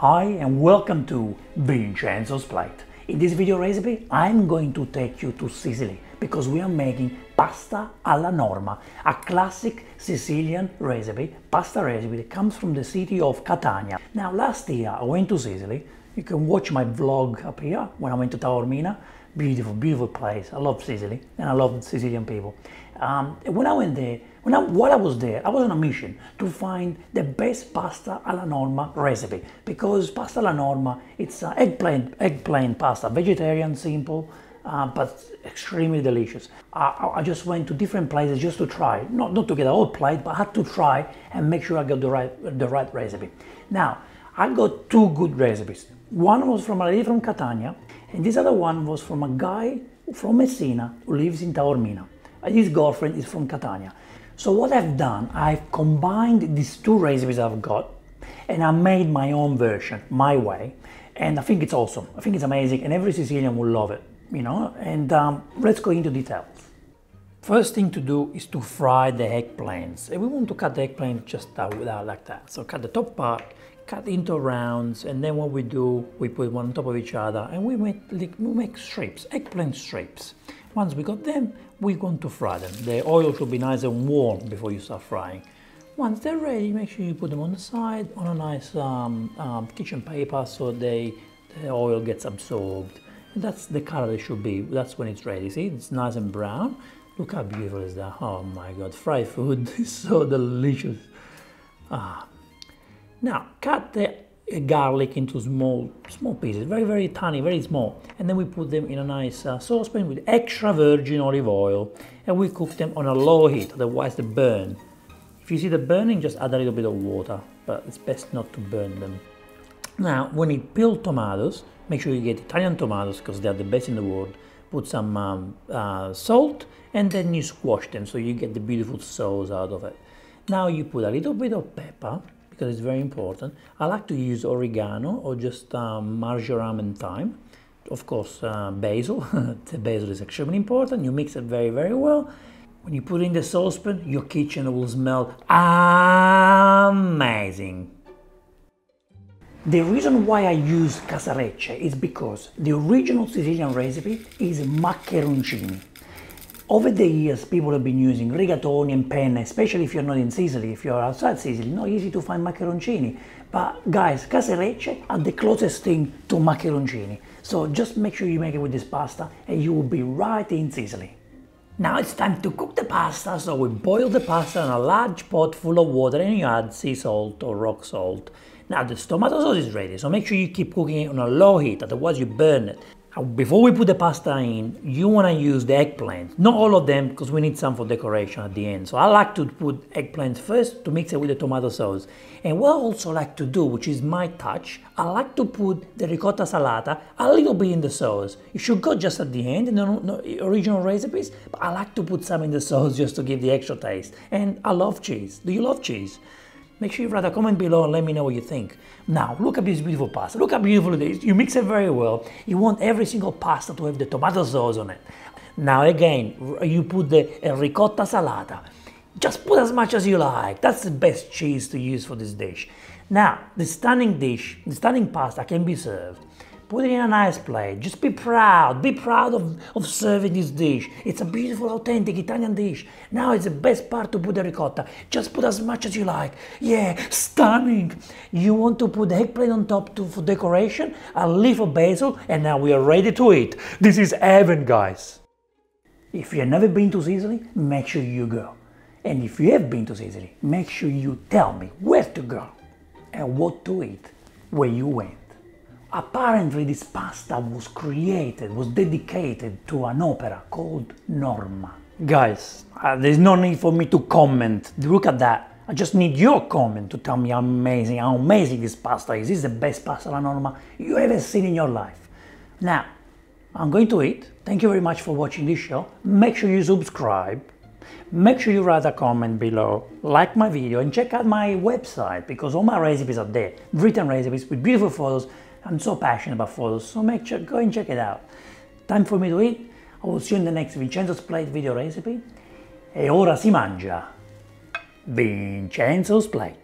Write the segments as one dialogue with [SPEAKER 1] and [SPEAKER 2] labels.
[SPEAKER 1] Hi and welcome to Vincenzo's Plate. In this video recipe I'm going to take you to Sicily because we are making pasta alla norma, a classic Sicilian recipe, pasta recipe that comes from the city of Catania. Now last year I went to Sicily, you can watch my vlog up here when I went to Taormina, beautiful, beautiful place, I love Sicily and I love Sicilian people. Um, when I went there, when I, while I was there, I was on a mission to find the best pasta alla norma recipe because pasta alla norma, it's uh, eggplant, eggplant pasta, vegetarian, simple, uh, but extremely delicious. I, I, just went to different places just to try, not, not to get a whole plate, but I had to try and make sure I got the right, the right recipe. Now, I got two good recipes. One was from a lady from Catania, and this other one was from a guy from Messina who lives in Taormina. His girlfriend is from Catania. So what I've done, I've combined these two recipes I've got and I made my own version, my way. And I think it's awesome. I think it's amazing and every Sicilian will love it, you know. And um, let's go into details. First thing to do is to fry the eggplants. And we want to cut the eggplant just out, like that. So cut the top part, cut into rounds, and then what we do, we put one on top of each other and we make, we make strips, eggplant strips. Once we got them, we want to fry them. The oil should be nice and warm before you start frying. Once they're ready, make sure you put them on the side on a nice um, um, kitchen paper so they, the oil gets absorbed. And that's the color they should be. That's when it's ready. See, it's nice and brown. Look how beautiful is that. Oh my God, fried food is so delicious. Ah. Now, cut the garlic into small small pieces, very very tiny, very small, and then we put them in a nice uh, saucepan with extra virgin olive oil, and we cook them on a low heat, otherwise they burn. If you see the burning, just add a little bit of water, but it's best not to burn them. Now, when you peel tomatoes, make sure you get Italian tomatoes because they are the best in the world. Put some um, uh, salt, and then you squash them so you get the beautiful sauce out of it. Now you put a little bit of pepper, it's very important. I like to use oregano or just um, marjoram and thyme. Of course, uh, basil. the basil is extremely important. You mix it very, very well. When you put in the saucepan, your kitchen will smell amazing. The reason why I use casarecce is because the original Sicilian recipe is maccheroncini. Over the years, people have been using rigatoni and penne, especially if you're not in Sicily, if you're outside Sicily, not easy to find maccheroncini. But guys, casarecce are the closest thing to maccheroncini. So just make sure you make it with this pasta and you will be right in Sicily. Now it's time to cook the pasta, so we boil the pasta in a large pot full of water and you add sea salt or rock salt. Now the tomato sauce is ready, so make sure you keep cooking it on a low heat, otherwise you burn it. Before we put the pasta in, you want to use the eggplant. Not all of them, because we need some for decoration at the end. So I like to put eggplant first to mix it with the tomato sauce. And what I also like to do, which is my touch, I like to put the ricotta salata a little bit in the sauce. You should go just at the end in the original recipes, but I like to put some in the sauce just to give the extra taste. And I love cheese. Do you love cheese? Make sure you write a comment below and let me know what you think. Now, look at this beautiful pasta. Look how beautiful it is. You mix it very well. You want every single pasta to have the tomato sauce on it. Now again, you put the ricotta salata. Just put as much as you like. That's the best cheese to use for this dish. Now, the stunning dish, the stunning pasta can be served Put it in a nice plate. Just be proud. Be proud of, of serving this dish. It's a beautiful, authentic Italian dish. Now it's the best part to put the ricotta. Just put as much as you like. Yeah, stunning. You want to put eggplant on top to, for decoration, a leaf of basil, and now we are ready to eat. This is heaven, guys. If you have never been to Sicily, make sure you go. And if you have been to Sicily, make sure you tell me where to go and what to eat where you went. Apparently this pasta was created, was dedicated to an opera called Norma. Guys, uh, there's no need for me to comment. Look at that. I just need your comment to tell me how amazing, how amazing this pasta is. This is the best pasta alla norma you ever seen in your life. Now, I'm going to eat. Thank you very much for watching this show. Make sure you subscribe. Make sure you write a comment below, like my video and check out my website because all my recipes are there. Written recipes with beautiful photos I'm so passionate about photos, so make sure, go and check it out. Time for me to eat. I will see you in the next Vincenzo's Plate video recipe. E ora si mangia. Vincenzo's Plate.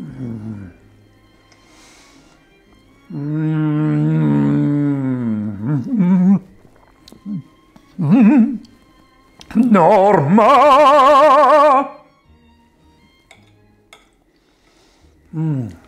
[SPEAKER 1] Mm. Mm. Norma! Mm.